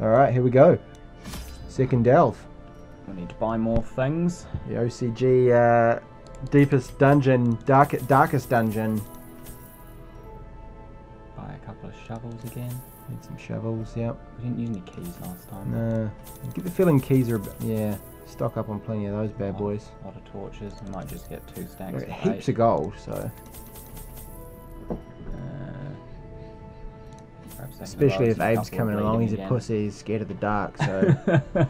Alright, here we go. Second delve. We need to buy more things. The OCG uh, deepest dungeon, dark, darkest dungeon. Buy a couple of shovels again. Need some shovels, yep. We didn't use any keys last time. No. I get the feeling keys are, a bit- yeah, stock up on plenty of those bad Oh, boys. A lot of torches. We might just get two stacks of heaps eight. of gold, so. Especially if Abe's coming along, he's bleeding a pussy, he's scared of the dark, so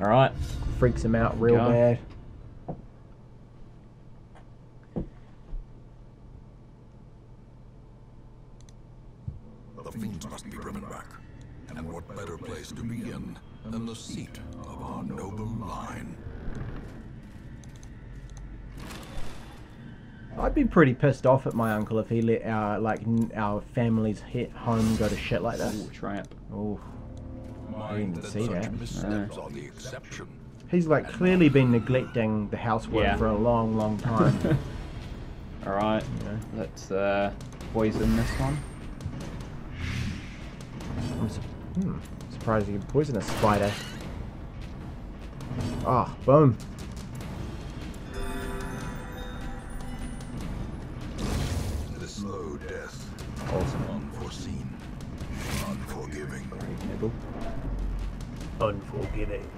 Alright. freaks him out real bad. The fiends must be driven back. And what better place to begin than the seat of our noble line? I'd be pretty pissed off at my uncle if he let our like n- our family's hit home go to shit like that. Ooh, tramp. Oh, Mind didn't that see that. missteps are the exception. he's like clearly been neglecting the housework Yeah. for a long, long time. Alright. you? Let's uh, poison this one. I'm su- hmm, surprised you can poison a spider. Ah, boom. Death, Awesome. unforeseen, unforgiving. Nibble. Unforgiving.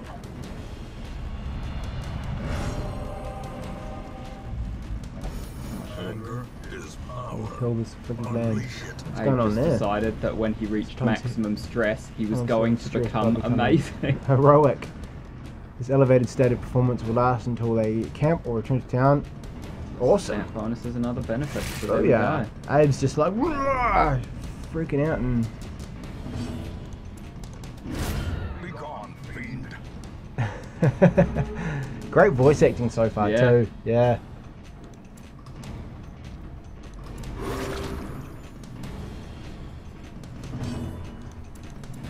Hunger is power. Kill this freaking man. Unleash it. What's Abe going on there? decided that when he reached Time to- maximum stress, he was Time going to stress become becoming- amazing. Heroic. This elevated state of performance will last until they camp or return to town. Awesome. Stamp bonus is another benefit. So Oh yeah. go. Abe's just like "Wah!" freaking out and Be gone, fiend. great voice acting so far Yeah. too. Yeah.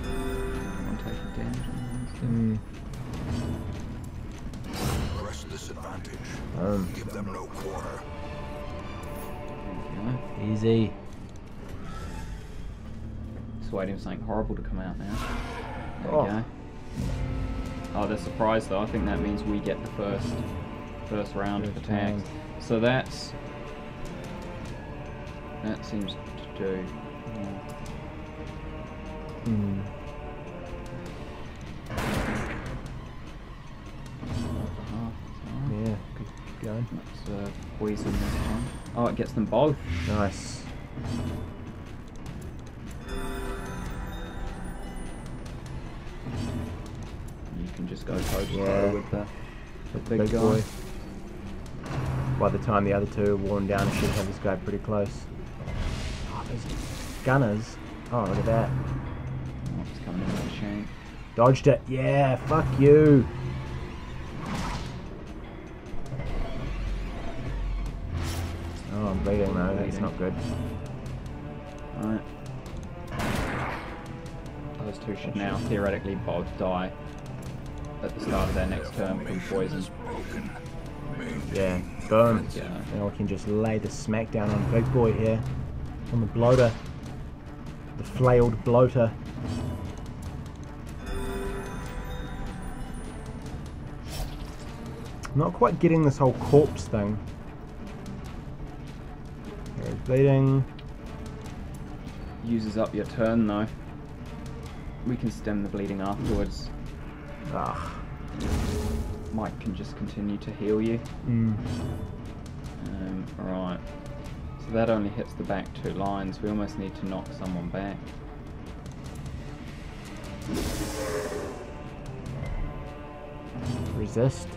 One taking damage on this. Mm. Press this advantage. Um, Give them no quarter. There we go. easy. Just waiting for something horrible to come out now. There Oh. we go. Oh, they're surprised though. I think that means we get the first first round of First attacks. round. So that's that seems to do. yeah. Mm. Poison this one. Oh, it gets them both. Nice. You can just go toe to toe with the, the big, Big guy. boy. By the time the other two are worn down, I should have this guy pretty close. Ah, oh, those gunners. Oh, look at that. Oh, it's coming in with a shank. Dodged it. Yeah, fuck you. Bleeding though. That's Bleeding. not good. Alright. Those two should now theoretically both die at the start of their next turn from poison. Yeah, boom. Yeah. Now we can just lay the smack down on Big Boy here. On the bloater. The flailed bloater. Not quite getting this whole corpse thing. Bleeding. Uses up your turn though. We can stem the bleeding afterwards. Ah. Mike can just continue to heal you. Mm. Um, alright. So that only hits the back two lines. We almost need to knock someone back. Resist.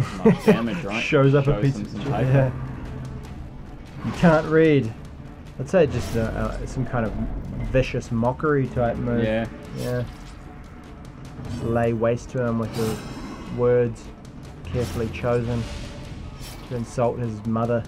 What else does it do? Not much damage, right? Shows up a piece of paper. Yeah. You can't read. I'd say just uh, uh, some kind of vicious mockery type move. Yeah. Yeah. Lay waste to him with the words carefully chosen to insult his mother.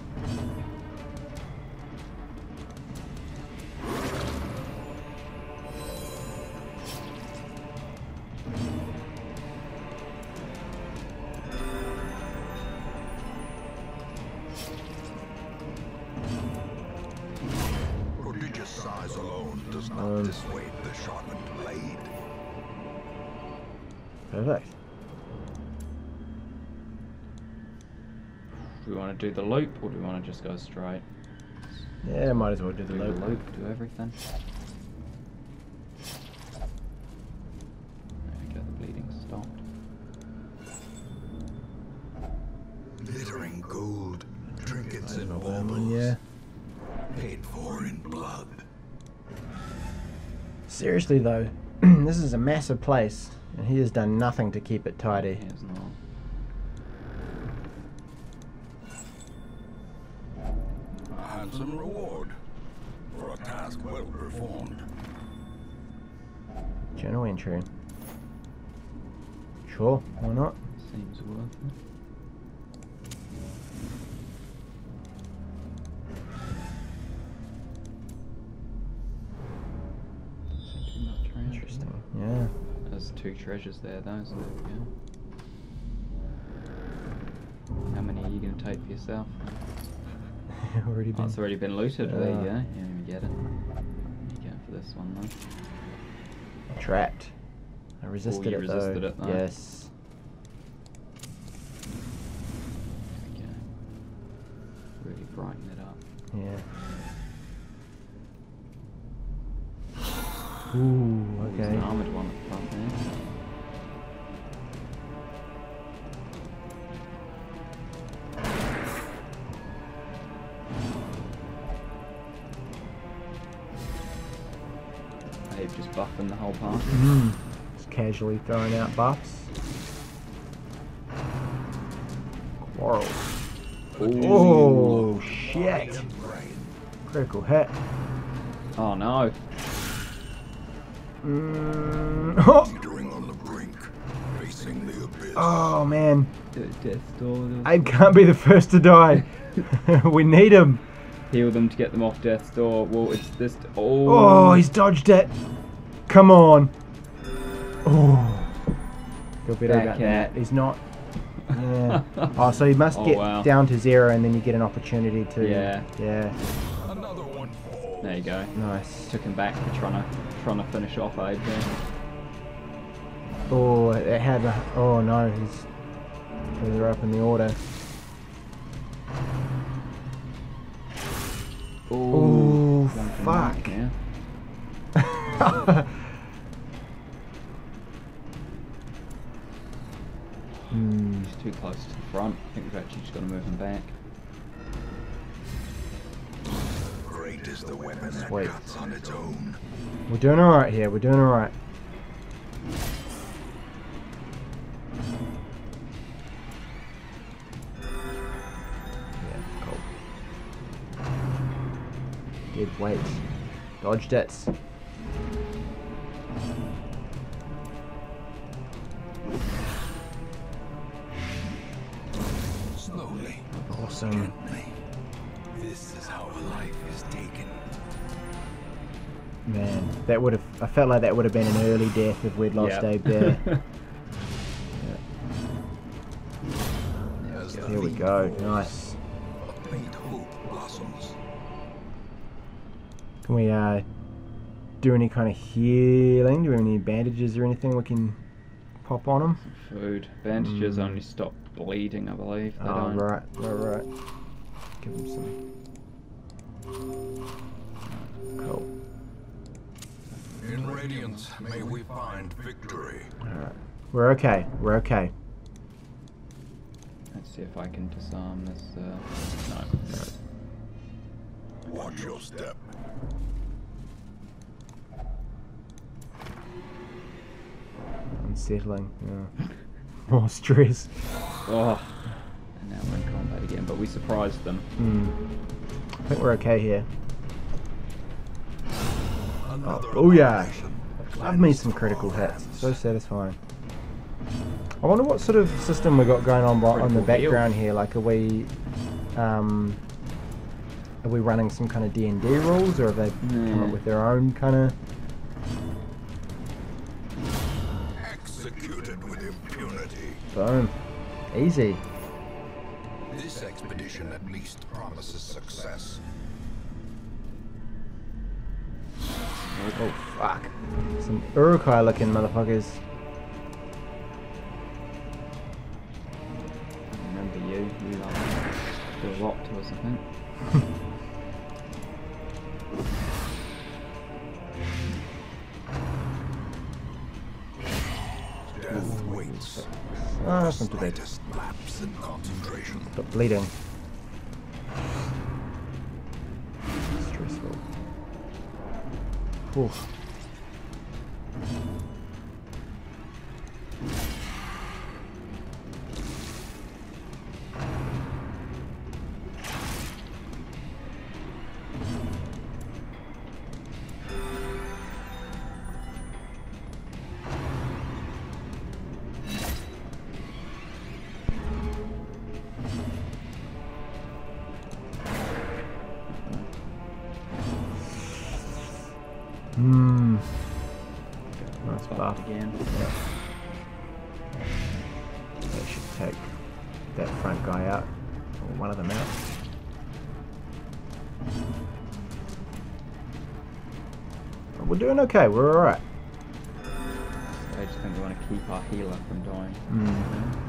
Does not Um. dissuade the sharpened blade. Perfect. Do we want to do the loop or do we want to just go straight? Yeah, might as well do the Do loop. the loop, do everything. There we go, the bleeding stopped. Glittering gold, trinkets and Um, baubles, yeah. paid for in blood. Seriously though, this is a massive place, and he has done nothing to keep it tidy. Here's not. A handsome reward for a task well performed. Journal entry. Sure, why not? Seems worth it. There's two treasures there, though, so there we go. How many are you going to take for yourself? Already Oh, been. it's already been looted. there you Ah. go. Yeah, we get it. You go for this one, though. Trapped. I resisted you it resisted though. it, though. Yes. Abe just buffing the whole party. Mm. Just casually throwing out buffs. Quarrel. Oh shit! Critical hit. Oh no. Mm. Oh, on the brink, facing the abyss. oh man, Death door. Abe can't be the first to die. we need him. Heal them to get them off death's door. Well, it's this. Oh, Oh, he's dodged it. Come on. Oh. Feel better That about cat. that. He's not. Yeah. oh, so you must Oh, get wow. down to zero and then you get an opportunity to. Yeah. Yeah. Another one. There you go. Nice. Took him back for trying to trying to finish off Abe there. Oh, it had. A, oh no, he's further up in the order. Ooh, one for Mark fuck. now. Hmm. He's too close to the front. I think we've actually just got to move him back. Great is the weapon that cuts on its own. We're doing alright here. We're doing alright. Dead weight. Dodged it. Slowly, Awesome. gently. This is how a life is taken. Man, that would have. I felt like that would have been an early death if we'd lost Yep. Abe there. As the Here we fiend go. falls, Nice. Can we uh, do any kind of healing? Do we have any bandages or anything we can pop on him? Food. Bandages Mm. only stop bleeding, I believe. They Oh, don't. right, right, right. Give him some. Cool. In radiance, may we find victory. Alright. We're okay. We're okay. Let's see if I can disarm this. Uh... No. Watch your step. Unsettling. Yeah. More stress. Oh. And now we're in combat again, but we surprised them. Hmm. I think we're okay here. Another Oh, yeah. I've made some critical hits. So satisfying. I wonder what sort of system we got going on on the Critical heal. background here. Like, are we, um, are we running some kind of D and D rules, or have they come up hmm. with their own kind of? executed with impunity. Boom, easy. This expedition at least promises success. Oh fuck, some Uruk-hai looking motherfuckers. Remember you. You like did a lot to us, I think. That's not too bad. Slightest lapse in concentration. Stop bleeding. Stressful. Oof. Hmm. That's bad. Again. They should take that front guy out. Or one of them out. But we're doing okay, we're alright. I just think we want to keep our healer from dying. Mm.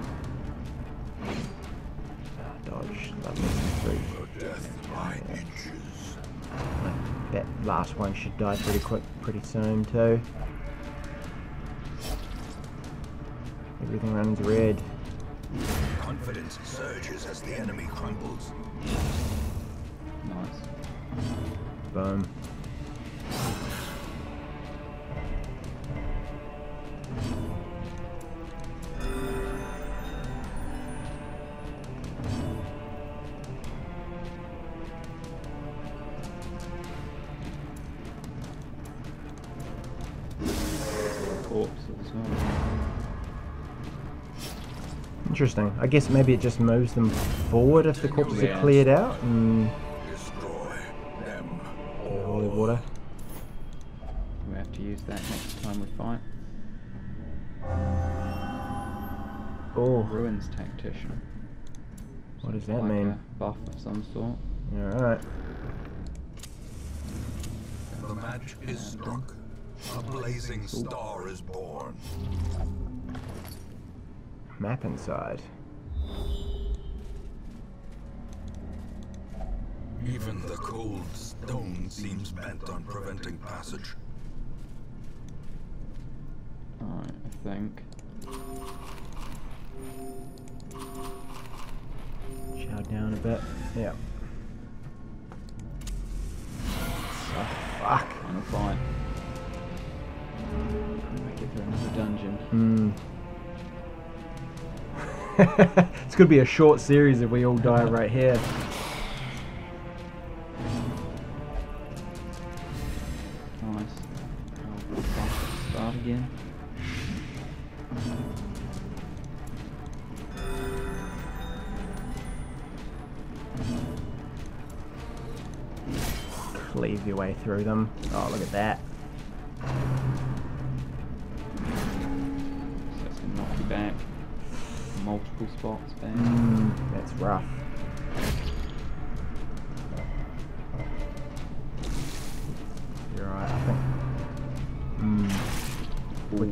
Dodge, 3. That last one should die pretty quick, pretty soon too. Everything runs red. Confidence surges as the enemy crumbles. Nice. Boom. Interesting. I guess maybe it just moves them forward if the corpses are cleared out. And Destroy them. holy water. We have to use that next time we fight. Oh, Ruins tactician. what does that like mean? A buff of some sort. All right. The match is struck. Uh, a blazing star is born. Map inside. Even the cold stone seems bent on preventing passage. Alright, I think. Chow down a bit. Yeah. Oh, fuck. Final fight. Make it through another dungeon. Hmm. it's gonna be a short series if we all die right here. Nice. Start again. Cleave your way through them. Oh, look at that. Multiple spots back. Mm, that's rough. You're right, I think. Mm, we,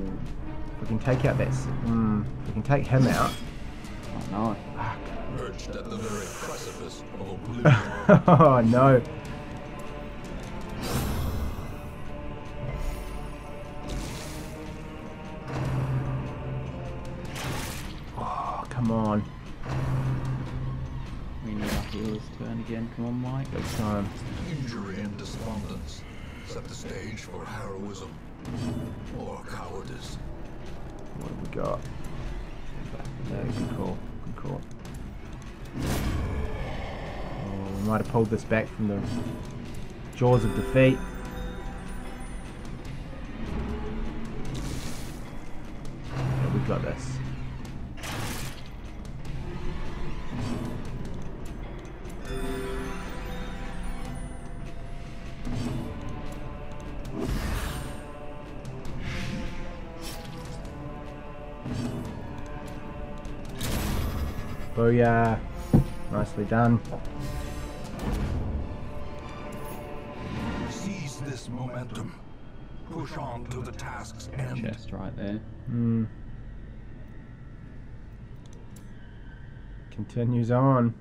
we can take out that. s- Mm, we can take him out. Oh no. Perched at the very precipice of oblivion. oh no. come on, Mike. It's time. Injury and despondence set the stage for heroism or cowardice. What have we got? There, good call. Good call. Oh, we might have pulled this back from the jaws of defeat. We've got this. Booyah. Nicely done. Seize this momentum. Push on to the task's end. Chest right there. Hmm. Continues on.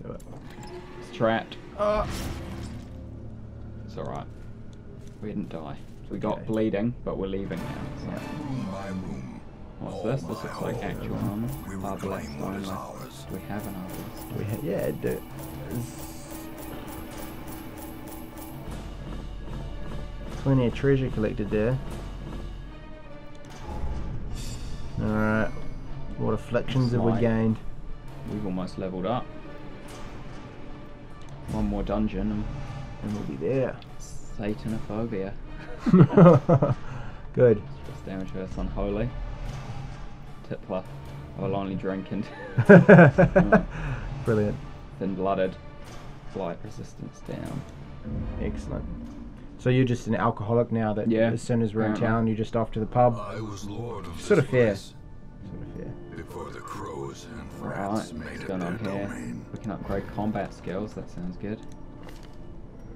Do it. It's trapped. Oh. It's alright. We didn't die. We got Okay. bleeding, but we're leaving now. So. Room by room. What's all oh this? This looks like all, actual armor. We Arbalest reclaim what is only. ours. Do we have an arbalest? We ha- yeah, do. There's Plenty of treasure collected there. Alright. What afflictions have we gained? We've almost leveled up. One more dungeon and And we'll be there. Satanophobia. Good. Just damage versus unholy. Tippler. I will only drink and Brilliant. thin blooded. Flight resistance down. Excellent. So you're just an alcoholic now that Yeah, as soon as we're in town, you're just off to the pub? I was lord of Sort of fair. Sort of fair. before the crows and Alright, rats made what's it going their on here? domain. We can upgrade combat skills, that sounds good.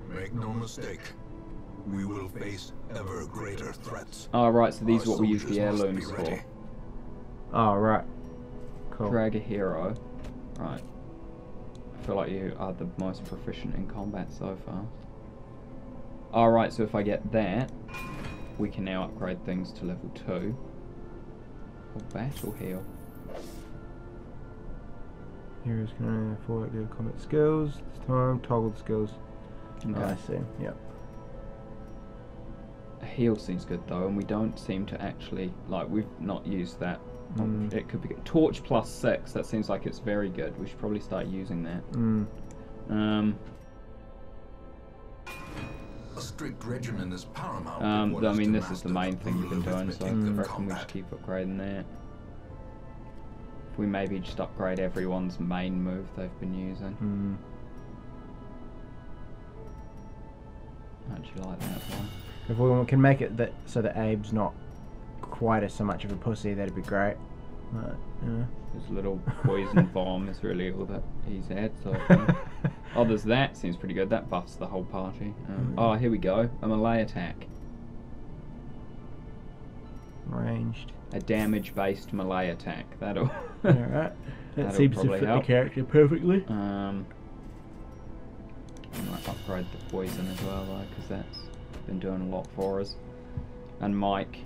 Make no mistake, we will face ever greater threats. Oh right, so these are what we use the soldiers must heirlooms be for. Ready. Oh, right. Cool. Drag a hero. Right. I feel like you are the most proficient in combat so far. Alright, so if I get that, we can now upgrade things to level 2. Or battle heal. Heroes can only afford their combat skills. This time, toggle skills. Okay. Oh, I see. Yep. A heal seems good though, and we don't seem to actually like we've not used that. Um, Mm. It could be torch plus six. That seems like it's very good. We should probably start using that. Mm. Um, A strict regimen is paramount. um, one I mean, this is the main thing we've been doing, so I arithmetic reckon we should keep upgrading that. If we maybe just upgrade everyone's main move they've been using. Mm. I actually like that one. If we can make it that so that Abe's not quite as so much of a pussy, that'd be great. But, yeah. His little poison bomb is really all that he's had. So. far. Oh, there's that. Seems pretty good. That buffs the whole party. Um, Mhm. Oh, here we go. A melee attack. Ranged. A damage-based melee attack. That'll. Alright. That That'll seems to fit help. the character perfectly. Um, I might upgrade the poison as well, though, because that's been doing a lot for us. And Mike.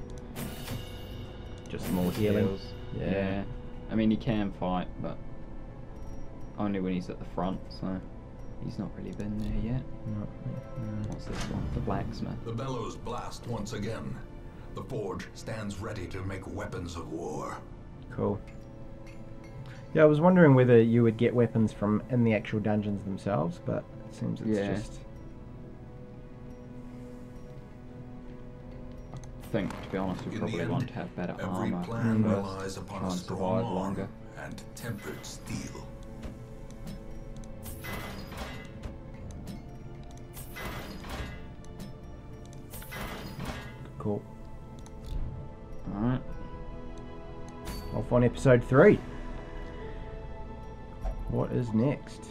Just more healing. heals. Yeah. Yeah. I mean, he can fight, but only when he's at the front, so he's not really been there yet. No, no. What's this one? The blacksmith. The bellows blast once again. The forge stands ready to make weapons of war. Cool. Yeah, I was wondering whether you would get weapons from in the actual dungeons themselves, but it seems it's Yeah. just think, to be honest, we In probably end, want to have better Every armor plan first. relies upon a and strong longer. and tempered steel. cool. Alright. Off on episode three. What is next?